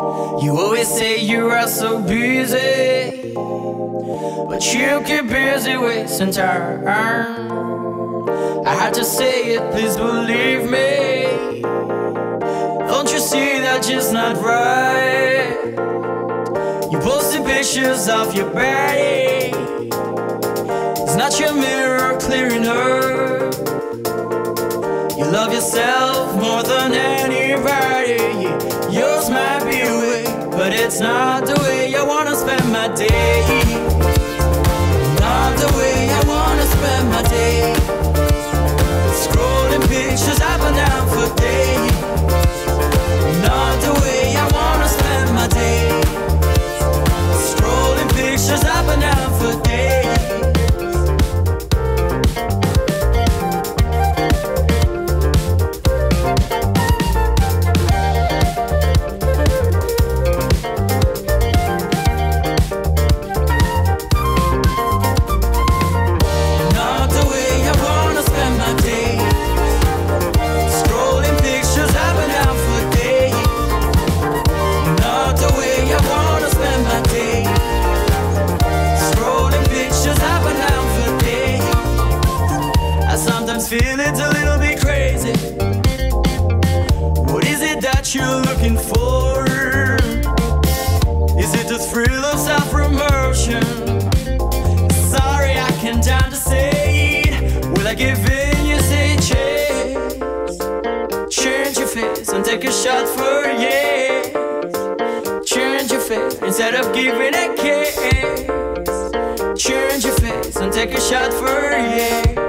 You always say you are so busy, but you keep busy wasting time. I had to say it, please believe me. Don't you see that just not right? You posting pictures of your body. It's not your love yourself more than anybody. Yours might be way, but it's not the way I wanna spend my day. Sorry, I can't down to say. Will I give in? You say chase. Change your face and take a shot for yes. Change your face instead of giving a kiss. Change your face and take a shot for yes.